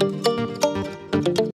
Bye.